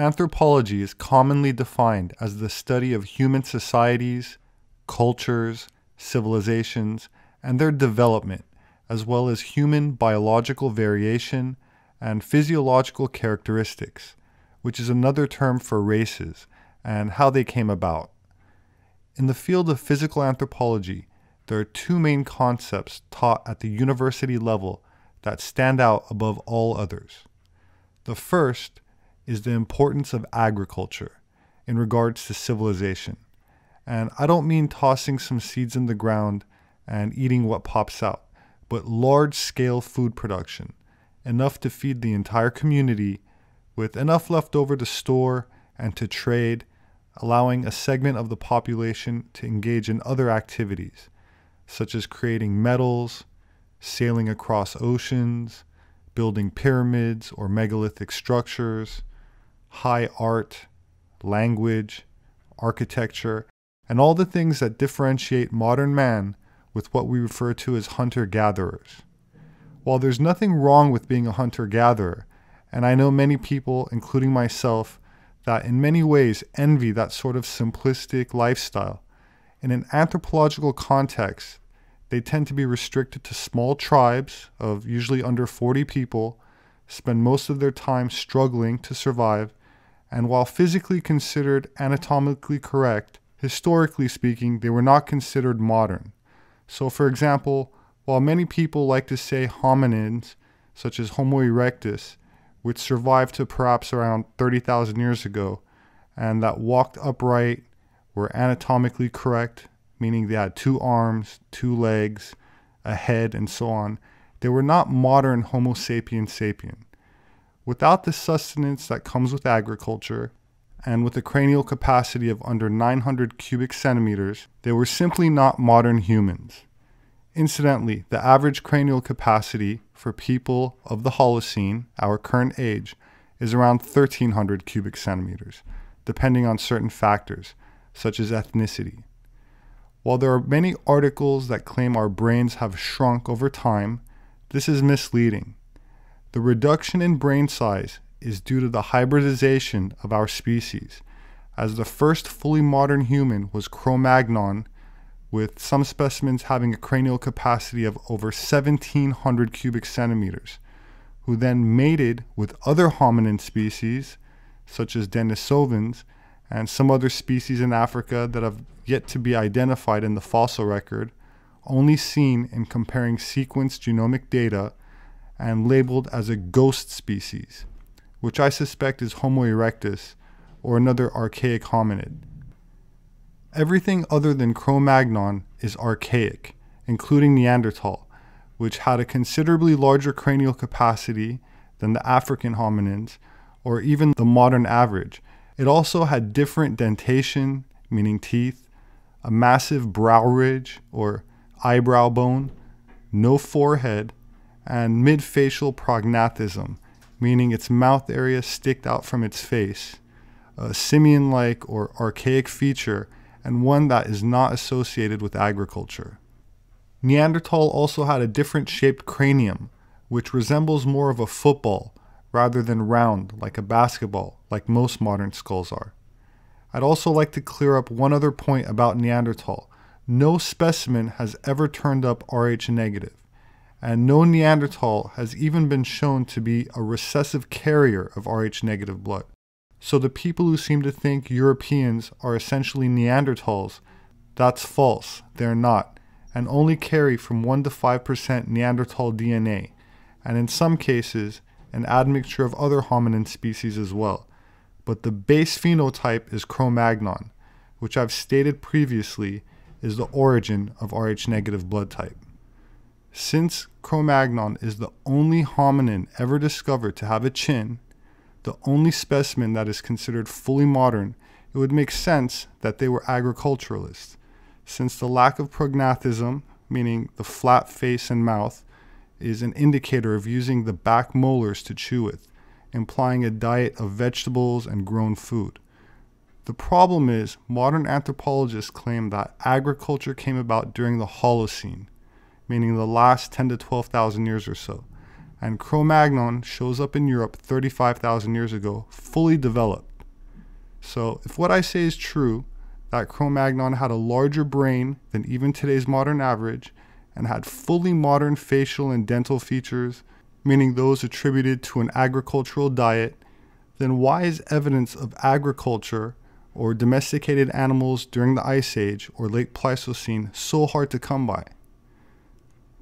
Anthropology is commonly defined as the study of human societies, cultures, civilizations, and their development, as well as human biological variation and physiological characteristics, which is another term for races and how they came about. In the field of physical anthropology, there are two main concepts taught at the university level that stand out above all others. The first is the importance of agriculture in regards to civilization. And I don't mean tossing some seeds in the ground and eating what pops out, but large scale food production, enough to feed the entire community with enough left over to store and to trade, allowing a segment of the population to engage in other activities, such as creating metals, sailing across oceans, building pyramids or megalithic structures, high art, language, architecture, and all the things that differentiate modern man with what we refer to as hunter gatherers. While there's nothing wrong with being a hunter gatherer, and I know many people, including myself, that in many ways envy that sort of simplistic lifestyle, in an anthropological context, they tend to be restricted to small tribes of usually under 40 people, spend most of their time struggling to survive, and while physically considered anatomically correct, historically speaking, they were not considered modern. So, for example, while many people like to say hominins, such as Homo erectus, which survived to perhaps around 30,000 years ago, and that walked upright, were anatomically correct, meaning they had two arms, two legs, a head, and so on, they were not modern Homo sapiens sapien. Without the sustenance that comes with agriculture, and with a cranial capacity of under 900 cubic centimeters, they were simply not modern humans. Incidentally, the average cranial capacity for people of the Holocene, our current age, is around 1300 cubic centimeters, depending on certain factors, such as ethnicity. While there are many articles that claim our brains have shrunk over time, this is misleading. The reduction in brain size is due to the hybridization of our species, as the first fully modern human was Cro Magnon, with some specimens having a cranial capacity of over 1700 cubic centimeters, who then mated with other hominin species, such as Denisovans, and some other species in Africa that have yet to be identified in the fossil record, only seen in comparing sequenced genomic data and labeled as a ghost species, which I suspect is Homo erectus or another archaic hominid. Everything other than Cro Magnon is archaic, including Neanderthal, which had a considerably larger cranial capacity than the African hominins or even the modern average. It also had different dentation, meaning teeth, a massive brow ridge or eyebrow bone, no forehead, and midfacial prognathism, meaning its mouth area sticked out from its face, a simian like or archaic feature, and one that is not associated with agriculture. Neanderthal also had a different shaped cranium, which resembles more of a football rather than round like a basketball, like most modern skulls are. I'd also like to clear up one other point about Neanderthal. No specimen has ever turned up Rh negative, and no Neanderthal has even been shown to be a recessive carrier of Rh negative blood. So the people who seem to think Europeans are essentially Neanderthals, that's false. They're not, and only carry from 1 to 5% Neanderthal DNA, and in some cases, an admixture of other hominin species as well but the base phenotype is Cro-Magnon, which I've stated previously is the origin of Rh negative blood type. Since Cro-Magnon is the only hominin ever discovered to have a chin, the only specimen that is considered fully modern, it would make sense that they were agriculturalists, since the lack of prognathism, meaning the flat face and mouth, is an indicator of using the back molars to chew with implying a diet of vegetables and grown food. The problem is, modern anthropologists claim that agriculture came about during the Holocene, meaning the last 10 to 12,000 years or so, and Cro Magnon shows up in Europe 35,000 years ago, fully developed. So, if what I say is true, that Cro Magnon had a larger brain than even today's modern average and had fully modern facial and dental features, meaning those attributed to an agricultural diet, then why is evidence of agriculture or domesticated animals during the Ice Age or late Pleistocene so hard to come by?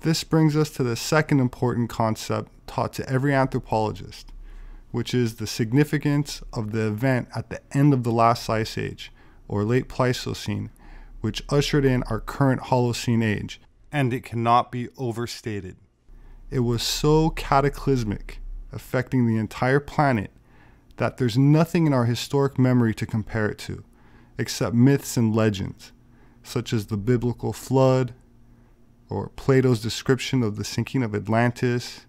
This brings us to the second important concept taught to every anthropologist, which is the significance of the event at the end of the last Ice Age or late Pleistocene, which ushered in our current Holocene age, and it cannot be overstated. It was so cataclysmic, affecting the entire planet, that there's nothing in our historic memory to compare it to, except myths and legends, such as the biblical flood, or Plato's description of the sinking of Atlantis,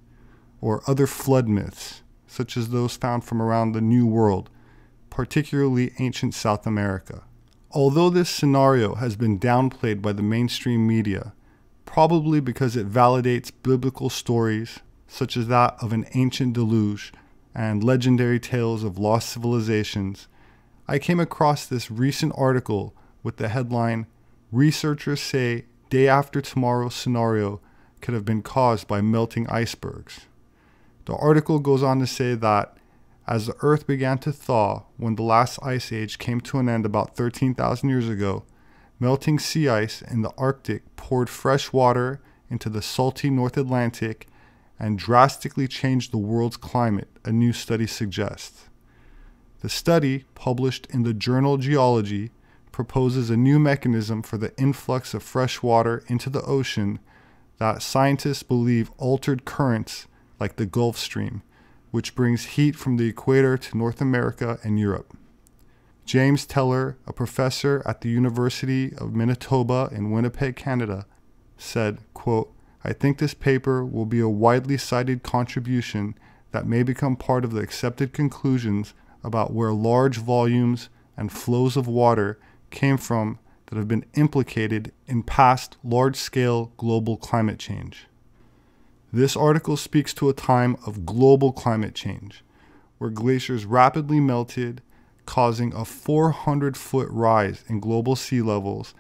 or other flood myths, such as those found from around the New World, particularly ancient South America. Although this scenario has been downplayed by the mainstream media, probably because it validates biblical stories such as that of an ancient deluge and legendary tales of lost civilizations, I came across this recent article with the headline Researchers Say Day After Tomorrow Scenario Could Have Been Caused by Melting Icebergs. The article goes on to say that as the earth began to thaw when the last ice age came to an end about 13,000 years ago, melting sea ice in the Arctic poured fresh water into the salty North Atlantic and drastically changed the world's climate, a new study suggests. The study, published in the journal Geology, proposes a new mechanism for the influx of fresh water into the ocean that scientists believe altered currents like the Gulf Stream which brings heat from the equator to North America and Europe. James Teller, a professor at the University of Manitoba in Winnipeg, Canada, said, quote, I think this paper will be a widely cited contribution that may become part of the accepted conclusions about where large volumes and flows of water came from that have been implicated in past large scale global climate change. This article speaks to a time of global climate change, where glaciers rapidly melted, causing a 400 foot rise in global sea levels,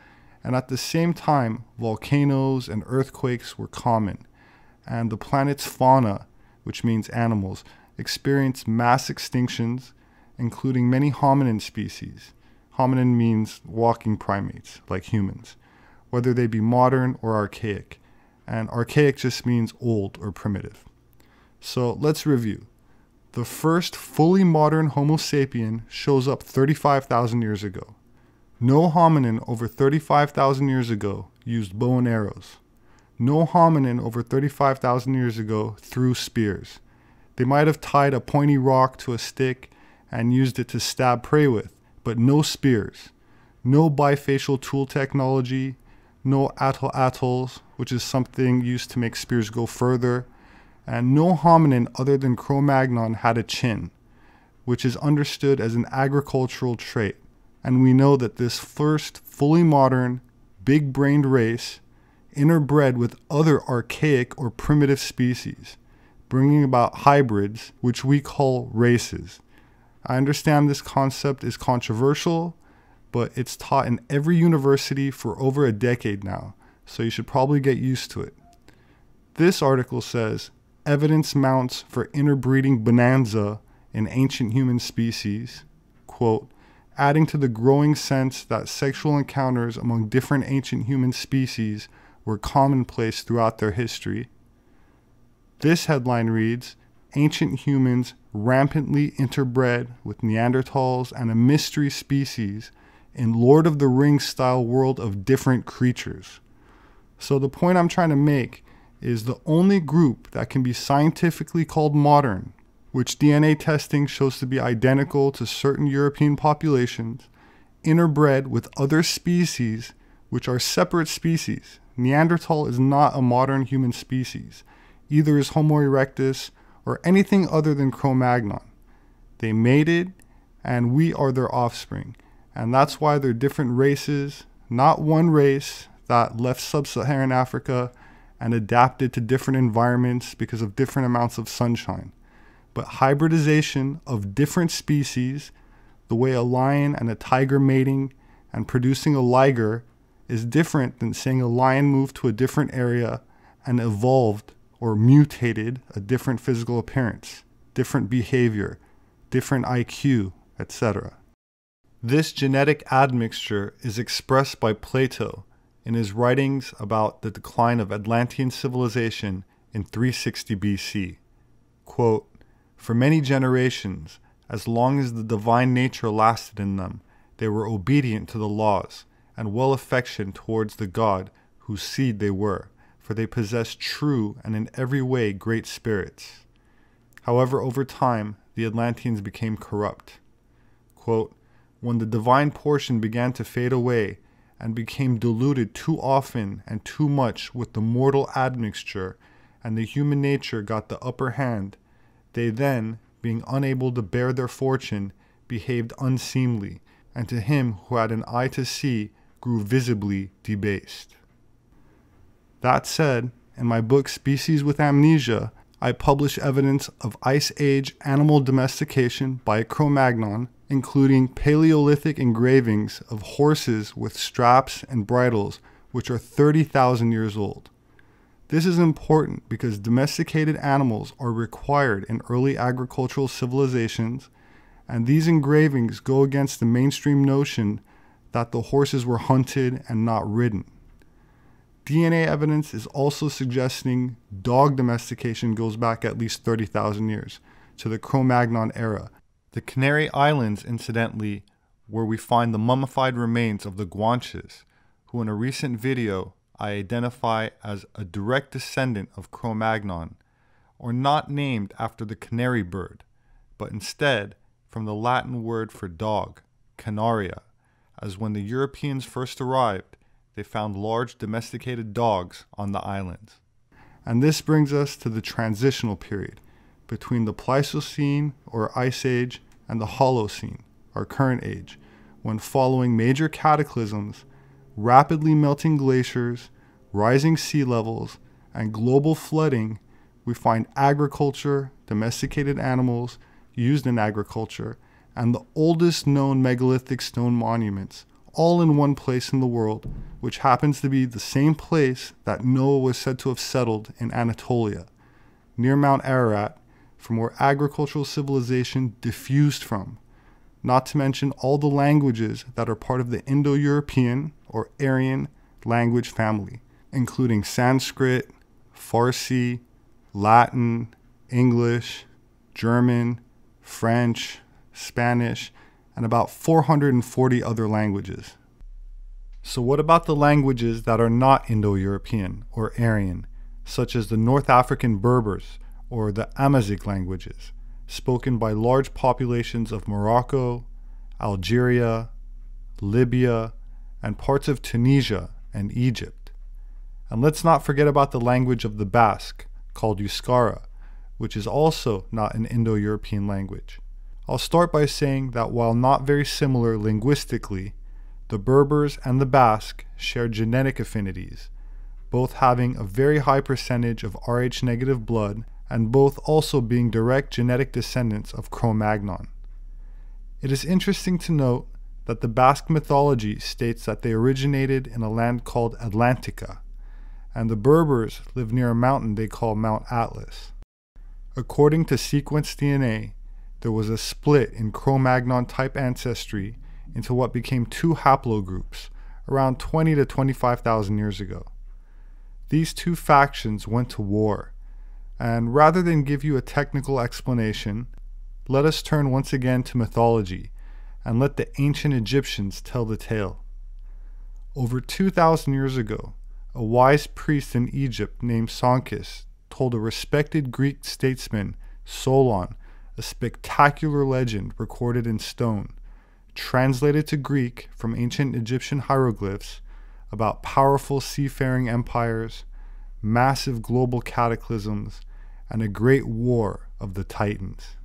and at the same time, volcanoes and earthquakes were common, and the planet's fauna, which means animals, experienced mass extinctions, including many hominin species. Hominin means walking primates, like humans, whether they be modern or archaic and archaic just means old or primitive. So let's review. The first fully modern Homo sapien shows up 35,000 years ago. No hominin over 35,000 years ago used bow and arrows. No hominin over 35,000 years ago threw spears. They might have tied a pointy rock to a stick and used it to stab prey with, but no spears. No bifacial tool technology, no atlatl atls, which is something used to make spears go further, and no hominin other than Cro-Magnon had a chin, which is understood as an agricultural trait. And we know that this first fully modern, big brained race interbred with other archaic or primitive species, bringing about hybrids, which we call races. I understand this concept is controversial, but it's taught in every university for over a decade now so you should probably get used to it. This article says evidence mounts for interbreeding bonanza in ancient human species, quote, adding to the growing sense that sexual encounters among different ancient human species were commonplace throughout their history. This headline reads Ancient humans rampantly interbred with Neanderthals and a mystery species in Lord of the Rings style world of different creatures. So the point I'm trying to make is the only group that can be scientifically called modern, which DNA testing shows to be identical to certain European populations, interbred with other species which are separate species. Neanderthal is not a modern human species. Either is Homo erectus or anything other than Cro-Magnon. They mated and we are their offspring. And that's why they're different races, not one race, that left sub Saharan Africa and adapted to different environments because of different amounts of sunshine. But hybridization of different species the way a lion and a tiger mating and producing a liger is different than saying a lion moved to a different area and evolved or mutated a different physical appearance, different behavior, different IQ, etc. This genetic admixture is expressed by Plato in his writings about the decline of Atlantean civilization in 360 BC. Quote, For many generations, as long as the divine nature lasted in them, they were obedient to the laws and well affectioned towards the God whose seed they were, for they possessed true and in every way great spirits. However, over time, the Atlanteans became corrupt. Quote, when the divine portion began to fade away and became diluted too often and too much with the mortal admixture, and the human nature got the upper hand, they then, being unable to bear their fortune, behaved unseemly, and to him who had an eye to see grew visibly debased. That said, in my book Species with Amnesia, I publish evidence of Ice Age animal domestication by Cro Magnon, including Paleolithic engravings of horses with straps and bridles which are 30,000 years old. This is important because domesticated animals are required in early agricultural civilizations, and these engravings go against the mainstream notion that the horses were hunted and not ridden. DNA evidence is also suggesting dog domestication goes back at least 30,000 years to the Cro Magnon era. The Canary Islands, incidentally, where we find the mummified remains of the Guanches, who in a recent video I identify as a direct descendant of Cro Magnon, or not named after the canary bird, but instead from the Latin word for dog, canaria, as when the Europeans first arrived, they found large domesticated dogs on the islands. And this brings us to the transitional period between the Pleistocene or Ice Age and the Holocene, our current age, when following major cataclysms, rapidly melting glaciers, rising sea levels, and global flooding, we find agriculture, domesticated animals used in agriculture, and the oldest known megalithic stone monuments, all in one place in the world, which happens to be the same place that Noah was said to have settled in Anatolia, near Mount Ararat, from where agricultural civilization diffused from, not to mention all the languages that are part of the Indo European or Aryan language family, including Sanskrit, Farsi, Latin, English, German, French, Spanish, and about 440 other languages. So, what about the languages that are not Indo European or Aryan, such as the North African Berbers or the Amazigh languages? spoken by large populations of Morocco, Algeria, Libya, and parts of Tunisia and Egypt. And let's not forget about the language of the Basque, called Euskara, which is also not an Indo European language. I'll start by saying that while not very similar linguistically, the Berbers and the Basque share genetic affinities, both having a very high percentage of Rh negative blood and both also being direct genetic descendants of Cro-Magnon. It is interesting to note that the Basque mythology states that they originated in a land called Atlantica, and the Berbers live near a mountain they call Mount Atlas. According to sequence DNA, there was a split in Cro-Magnon type ancestry into what became two haplogroups around 20 to 25,000 years ago. These two factions went to war and rather than give you a technical explanation, let us turn once again to mythology and let the ancient Egyptians tell the tale. Over 2,000 years ago, a wise priest in Egypt named Sonchis told a respected Greek statesman, Solon, a spectacular legend recorded in stone, translated to Greek from ancient Egyptian hieroglyphs, about powerful seafaring empires, massive global cataclysms, and a great war of the Titans.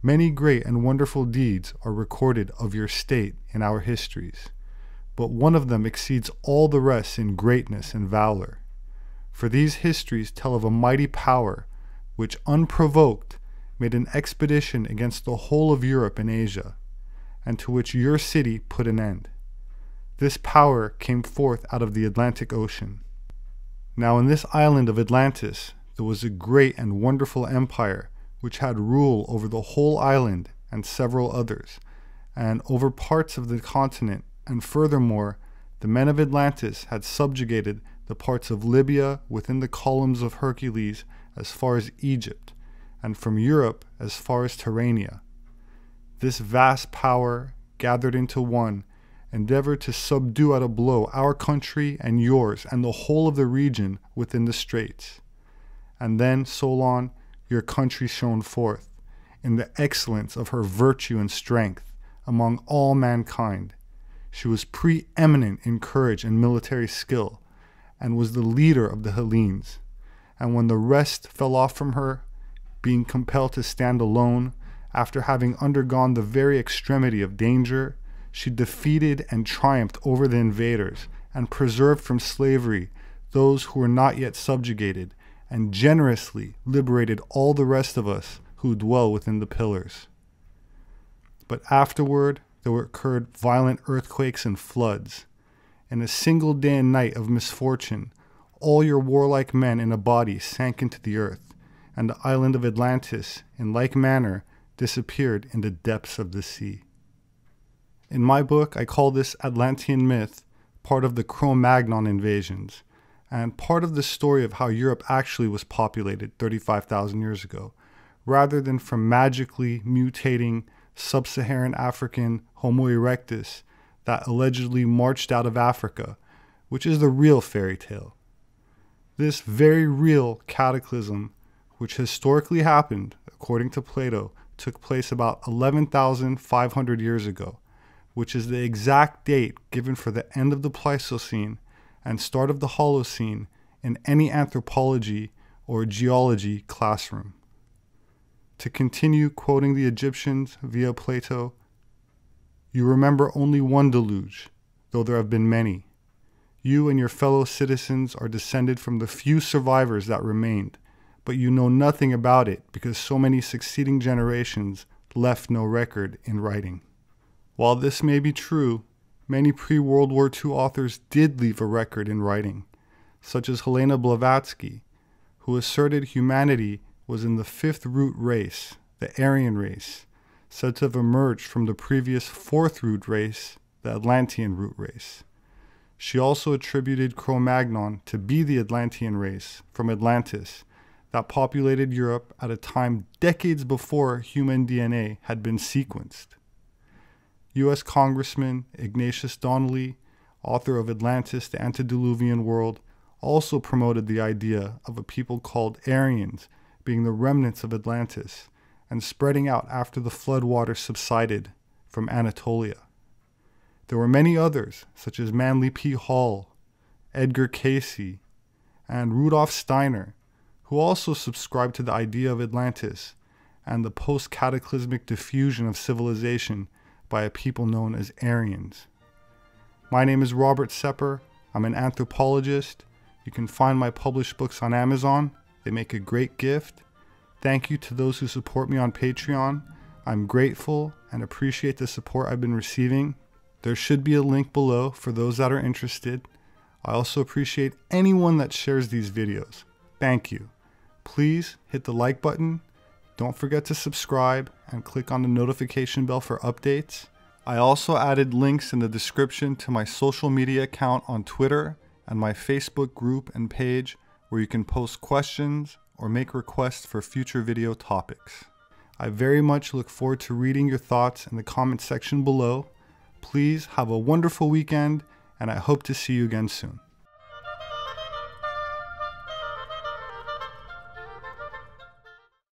Many great and wonderful deeds are recorded of your state in our histories, but one of them exceeds all the rest in greatness and valor. For these histories tell of a mighty power which, unprovoked, made an expedition against the whole of Europe and Asia, and to which your city put an end. This power came forth out of the Atlantic Ocean. Now, in this island of Atlantis, there was a great and wonderful empire which had rule over the whole island and several others, and over parts of the continent, and furthermore, the men of Atlantis had subjugated the parts of Libya within the columns of Hercules as far as Egypt, and from Europe as far as Tyrrhenia. This vast power, gathered into one, endeavored to subdue at a blow our country and yours and the whole of the region within the straits. And then, Solon, your country shone forth in the excellence of her virtue and strength among all mankind. She was preeminent in courage and military skill, and was the leader of the Hellenes. And when the rest fell off from her, being compelled to stand alone, after having undergone the very extremity of danger, she defeated and triumphed over the invaders, and preserved from slavery those who were not yet subjugated, and generously liberated all the rest of us who dwell within the pillars. But afterward there occurred violent earthquakes and floods. In a single day and night of misfortune, all your warlike men in a body sank into the earth, and the island of Atlantis, in like manner, disappeared in the depths of the sea. In my book, I call this Atlantean myth part of the Cro Magnon invasions, and part of the story of how Europe actually was populated 35,000 years ago, rather than from magically mutating sub Saharan African Homo erectus that allegedly marched out of Africa, which is the real fairy tale. This very real cataclysm, which historically happened, according to Plato, took place about 11,500 years ago, which is the exact date given for the end of the Pleistocene and start of the Holocene in any anthropology or geology classroom. To continue quoting the Egyptians via Plato, you remember only one deluge, though there have been many. You and your fellow citizens are descended from the few survivors that remained, but you know nothing about it because so many succeeding generations left no record in writing. While this may be true, Many pre World War II authors did leave a record in writing, such as Helena Blavatsky, who asserted humanity was in the fifth root race, the Aryan race, said to have emerged from the previous fourth root race, the Atlantean root race. She also attributed Cro Magnon to be the Atlantean race from Atlantis that populated Europe at a time decades before human DNA had been sequenced. U.S. Congressman Ignatius Donnelly, author of Atlantis, the Antediluvian World, also promoted the idea of a people called Aryans being the remnants of Atlantis and spreading out after the floodwaters subsided from Anatolia. There were many others, such as Manly P. Hall, Edgar Cayce, and Rudolf Steiner, who also subscribed to the idea of Atlantis and the post cataclysmic diffusion of civilization by a people known as Aryans. My name is Robert Sepehr. I'm an anthropologist. You can find my published books on Amazon. They make a great gift. Thank you to those who support me on Patreon. I'm grateful and appreciate the support I've been receiving. There should be a link below for those that are interested. I also appreciate anyone that shares these videos. Thank you. Please hit the like button don't forget to subscribe and click on the notification bell for updates. I also added links in the description to my social media account on Twitter and my Facebook group and page where you can post questions or make requests for future video topics. I very much look forward to reading your thoughts in the comment section below. Please have a wonderful weekend and I hope to see you again soon.